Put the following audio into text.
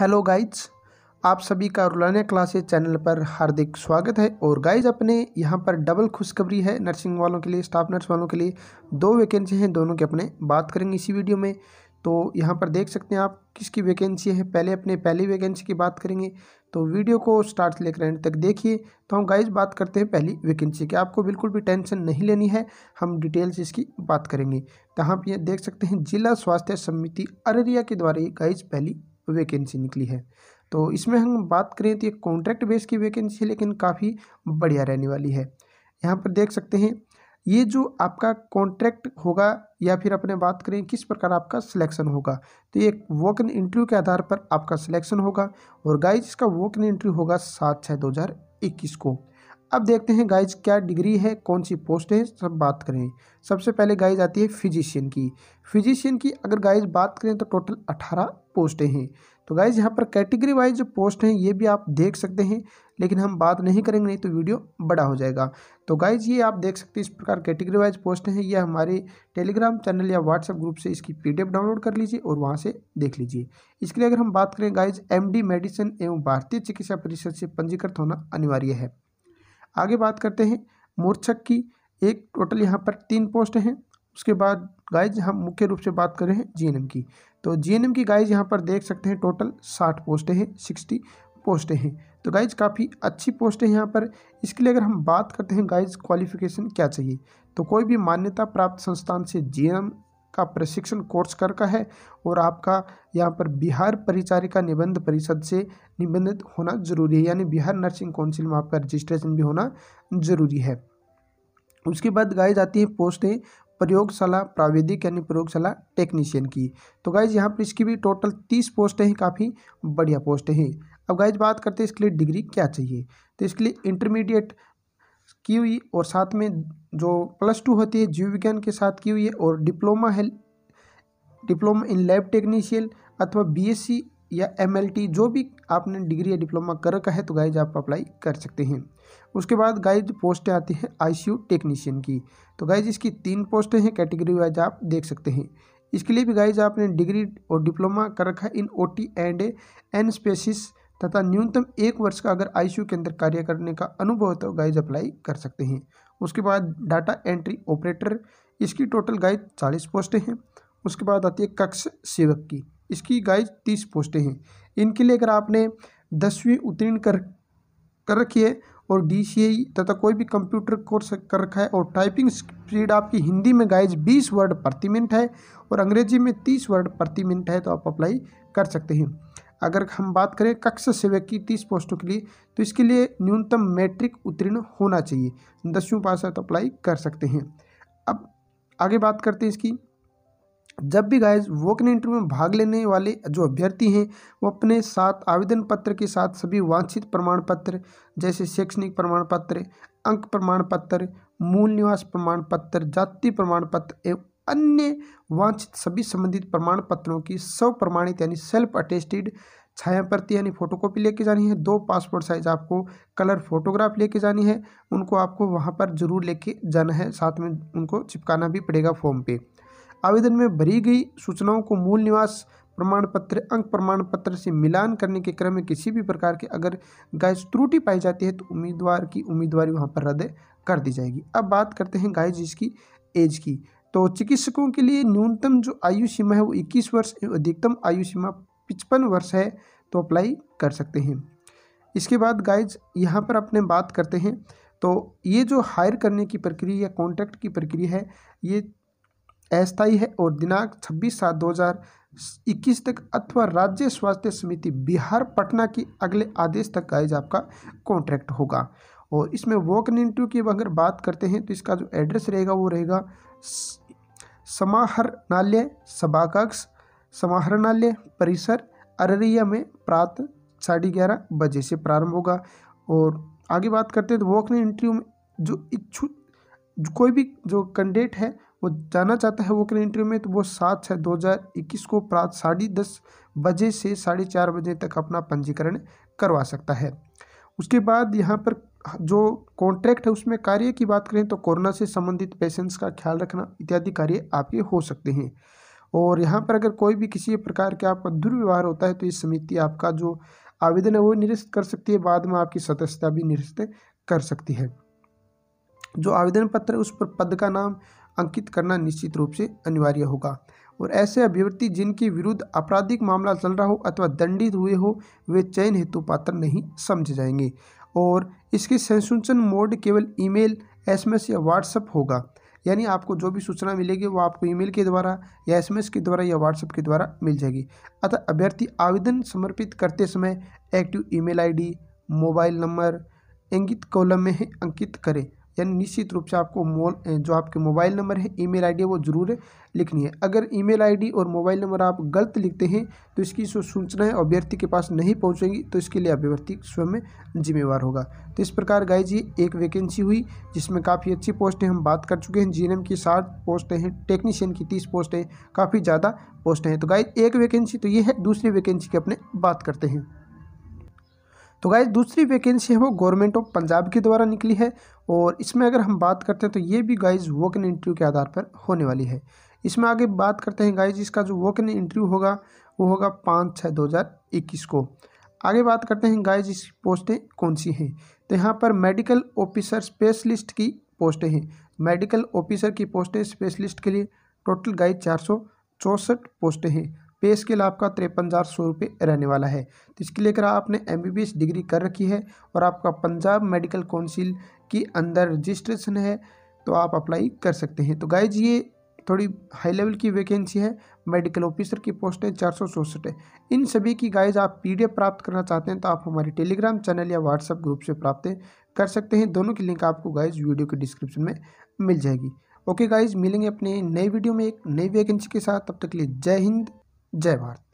Hello guys, आप सभी का रुलाना क्लासेज चैनल पर हार्दिक स्वागत है। और गाइज़, अपने यहाँ पर डबल खुशखबरी है नर्सिंग वालों के लिए, स्टाफ नर्स वालों के लिए। दो वैकेंसी हैं, दोनों के अपने बात करेंगे इसी वीडियो में। तो यहाँ पर देख सकते हैं आप किसकी वैकेंसी है, पहले अपने पहली वैकेंसी की बात करेंगे। तो वीडियो को स्टार्ट से लेकर एंड तक देखिए। तो हम गाइज़ बात करते हैं पहली वैकेंसी की। आपको बिल्कुल भी टेंशन नहीं लेनी है, हम डिटेल्स इसकी बात करेंगे। तो आप ये देख सकते हैं, जिला स्वास्थ्य समिति अररिया के द्वारा गाइज़ पहली वैकेंसी निकली है। तो इसमें हम बात करें तो ये कॉन्ट्रैक्ट बेस की वैकेंसी लेकिन काफ़ी बढ़िया रहने वाली है। यहाँ पर देख सकते हैं, ये जो आपका कॉन्ट्रैक्ट होगा या फिर अपने बात करें किस प्रकार आपका सिलेक्शन होगा तो ये वोक इन इंटरव्यू के आधार पर आपका सिलेक्शन होगा। और गाइज़ इसका वोक इन इंटरव्यू होगा सात छः दो हज़ार इक्कीस को। अब देखते हैं गाइज़ क्या डिग्री है, कौन सी पोस्ट है, सब बात करें। सबसे पहले गाइज़ आती है फिजिशियन की। फिजिशियन की अगर गाइज़ बात करें तो टोटल अठारह पोस्टें हैं। तो गाइज़ यहाँ पर कैटेगरी वाइज जो पोस्ट हैं, ये भी आप देख सकते हैं, लेकिन हम बात नहीं करेंगे, नहीं तो वीडियो बड़ा हो जाएगा। तो गाइज़ ये आप देख सकते हैं इस प्रकार कैटेगरी वाइज पोस्ट हैं, ये हमारे टेलीग्राम चैनल या व्हाट्सएप ग्रुप से इसकी पीडीएफ डाउनलोड कर लीजिए और वहाँ से देख लीजिए। इसके लिए अगर हम बात करें गाइज़ एमडी मेडिसिन एवं भारतीय चिकित्सा परिषद से पंजीकृत होना अनिवार्य है। आगे बात करते हैं। मूर्छक की एक टोटल यहाँ पर तीन पोस्ट हैं। उसके बाद गाइज़ हम मुख्य रूप से बात कर रहे हैं जीएनएम की। तो जीएनएम की गाइज़ यहाँ पर देख सकते हैं टोटल साठ पोस्टें हैं, सिक्सटी पोस्टें हैं। तो गाइज़ काफ़ी अच्छी पोस्ट है यहाँ पर। इसके लिए अगर हम बात करते हैं गाइज़ क्वालिफिकेशन क्या चाहिए? तो कोई भी मान्यता प्राप्त संस्थान से जीएनएम का प्रशिक्षण कोर्स कर का है और आपका यहाँ पर बिहार परिचारिका निबंध परिषद से निबंधित होना ज़रूरी है। यानी बिहार नर्सिंग काउंसिल में आपका रजिस्ट्रेशन भी होना ज़रूरी है। उसके बाद गाई जाती है पोस्टें प्रयोगशाला प्राविधिक यानी प्रयोगशाला टेक्नीशियन की। तो गाइज़ यहाँ पर इसकी भी टोटल तीस पोस्टें हैं, काफ़ी बढ़िया पोस्टें हैं। अब गाइज़ बात करते हैं इसके लिए डिग्री क्या चाहिए? तो इसके लिए इंटरमीडिएट की हुई और साथ में जो प्लस टू होती है जीव विज्ञान के साथ की हुई है और डिप्लोमा है डिप्लोमा इन लैब टेक्नीशियन अथवा बीएससी या एमएलटी जो भी आपने डिग्री या डिप्लोमा कर रखा है तो गाइज़ आप अप्लाई कर सकते हैं। उसके बाद गाइज़ पोस्टें आती हैं आईसीयू टेक्नीशियन की। तो गाइज़ इसकी तीन पोस्टें हैं कैटेगरी वाइज आप देख सकते हैं। इसके लिए भी गाइज़ आपने डिग्री और डिप्लोमा कर रखा है in O T and N spaces तथा न्यूनतम एक वर्ष का अगर आईसीयू के अंदर कार्य करने का अनुभव है तो गाइज़ अप्लाई कर सकते हैं। उसके बाद डाटा एंट्री ऑपरेटर, इसकी टोटल गाइज़ चालीस पोस्टें हैं। उसके बाद आती है कक्ष सेवक की, इसकी गाइज़ तीस पोस्टें हैं। इनके लिए अगर आपने दसवीं उत्तीर्ण कर कर रखी है और डी तथा कोई भी कंप्यूटर कोर्स कर रखा है और टाइपिंग स्पीड आपकी हिंदी में गाइज़ बीस वर्ड प्रति मिनट है और अंग्रेज़ी में तीस वर्ड प्रति मिनट है तो आप अप्लाई कर सकते हैं। अगर हम बात करें कक्ष सेवक की तीस पोस्टों के लिए तो इसके लिए न्यूनतम मैट्रिक उत्तीर्ण होना चाहिए। दसवीं पास तो अप्लाई कर सकते हैं। अब आगे बात करते हैं इसकी। जब भी गाइज़ वोकन इंटरव्यू में भाग लेने वाले जो अभ्यर्थी हैं, वो अपने साथ आवेदन पत्र के साथ सभी वांछित प्रमाण पत्र, जैसे शैक्षणिक प्रमाण पत्र, अंक प्रमाण पत्र, मूल निवास प्रमाण पत्र, जाति प्रमाण पत्र एवं अन्य वांछित सभी संबंधित प्रमाण पत्रों की स्व प्रमाणित यानी सेल्फ अटेस्टेड छाया प्रति यानी फोटोकॉपी लेके जानी है। दो पासपोर्ट साइज़ आपको कलर फोटोग्राफ लेके जानी है। उनको आपको वहाँ पर ज़रूर लेके जाना है। साथ में उनको चिपकाना भी पड़ेगा फॉर्म पे। आवेदन में भरी गई सूचनाओं को मूल निवास प्रमाण पत्र अंक प्रमाण पत्र से मिलान करने के क्रम में किसी भी प्रकार के अगर गाइज़ त्रुटि पाई जाती है तो उम्मीदवार की उम्मीदवारी वहाँ पर रद्द कर दी जाएगी। अब बात करते हैं गाइज़ इसकी एज की। तो चिकित्सकों के लिए न्यूनतम जो आयु सीमा है वो इक्कीस वर्ष अधिकतम आयु सीमा पचपन वर्ष है तो अप्लाई कर सकते हैं। इसके बाद गाइज़ यहाँ पर अपने बात करते हैं। तो ये जो हायर करने की प्रक्रिया या कॉन्ट्रैक्ट की प्रक्रिया है, ये अस्थायी है और दिनांक छब्बीस सात दो हज़ार इक्कीस तक अथवा राज्य स्वास्थ्य समिति बिहार पटना की अगले आदेश तक गाइज़ आपका कॉन्ट्रैक्ट होगा। और इसमें वॉक इन इंटरव्यू की अगर बात करते हैं तो इसका जो एड्रेस रहेगा वो रहेगा समाहरणालय सभाकक्ष समाहरणालय परिसर, अररिया में प्रातः साढ़े ग्यारह बजे से प्रारंभ होगा। और आगे बात करते हैं तो वॉक इन इंटरव्यू में जो इच्छुक कोई भी जो कैंडिडेट है, वो जाना चाहता है वो इन इंटरव्यू में तो वो सात छः दो हज़ार इक्कीस को प्रात साढ़े दस बजे से साढ़े चार बजे तक अपना पंजीकरण करवा सकता है। उसके बाद यहाँ पर जो कॉन्ट्रैक्ट है, उसमें कार्य की बात करें तो कोरोना से संबंधित पेशेंट्स का ख्याल रखना इत्यादि कार्य आपके हो सकते हैं। और यहाँ पर अगर कोई भी किसी प्रकार के आपका दुर्व्यवहार होता है तो इस समिति आपका जो आवेदन है, वो निरस्त कर सकती है। बाद में आपकी सदस्यता भी निरस्त कर सकती है। जो आवेदन पत्र है, उस पर पद का नाम अंकित करना निश्चित रूप से अनिवार्य होगा। और ऐसे अभ्यर्थी जिनके विरुद्ध आपराधिक मामला चल रहा हो अथवा दंडित हुए हो, वे चयन हेतु पात्र नहीं समझे जाएँगे। और इसके संसूचन मोड केवल ईमेल, एसएमएस या व्हाट्सएप होगा। यानी आपको जो भी सूचना मिलेगी, वो आपको ईमेल के द्वारा या एसएमएस के द्वारा या व्हाट्सएप के द्वारा मिल जाएगी। अतः अभ्यर्थी आवेदन समर्पित करते समय active email ID, mobile number, इंगित कॉलम में अंकित करें। यानी निश्चित रूप से आपको मोल जो आपके मोबाइल नंबर है, ईमेल आईडी है, वो ज़रूर लिखनी है। अगर ईमेल आईडी और मोबाइल नंबर आप गलत लिखते हैं तो इसकी जो सूचनाएँ अभ्यर्थी के पास नहीं पहुंचेंगी तो इसके लिए अभ्यर्थी स्वयं जिम्मेवार होगा। तो इस प्रकार गाय जी एक वैकेंसी हुई, जिसमें काफ़ी अच्छी पोस्टें हम बात कर चुके हैं। जीएनएम की साठ पोस्टें हैं, टेक्नीशियन की तीस पोस्टें, काफ़ी ज़्यादा पोस्टें हैं। तो गाय एक वैकेंसी तो ये है, दूसरी वैकेंसी की अपने बात करते हैं। तो गाइज़ दूसरी वैकेंसी है वो गवर्नमेंट ऑफ़ पंजाब के द्वारा निकली है और इसमें अगर हम बात करते हैं तो ये भी गाइज़ वोक इन इंटरव्यू के आधार पर होने वाली है। इसमें आगे बात करते हैं गाइज़ इसका जो वोक इन इंटरव्यू होगा, वो होगा पाँच छः दो हज़ार इक्कीस को। आगे बात करते हैं गाइज़ इस पोस्टें कौन सी हैं? तो यहाँ पर मेडिकल ऑफिसर स्पेशलिस्ट की पोस्टें हैं। मेडिकल ऑफिसर की पोस्टें स्पेशलिस्ट के लिए टोटल गाइज़ चार सौ चौंसठ पोस्टें हैं। पे स्केल आपका तिरपन हज़ार सौ रुपये रहने वाला है। तो इसके लेकर आपने M B B S degree कर रखी है और आपका पंजाब मेडिकल काउंसिल के अंदर रजिस्ट्रेशन है तो आप अप्लाई कर सकते हैं। तो गाइज़, ये थोड़ी हाई लेवल की वैकेंसी है, मेडिकल ऑफिसर की पोस्ट है, चार सौ चौंसठ है। इन सभी की गाइज़, आप पीडीएफ प्राप्त करना चाहते हैं तो आप हमारे टेलीग्राम चैनल या व्हाट्सएप ग्रुप से प्राप्त कर सकते हैं। दोनों की लिंक आपको गाइज़ वीडियो के डिस्क्रिप्शन में मिल जाएगी। ओके गाइज़, मिलेंगे अपने नए वीडियो में एक नई वैकेंसी के साथ। तब तक के लिए जय हिंद जय भारत।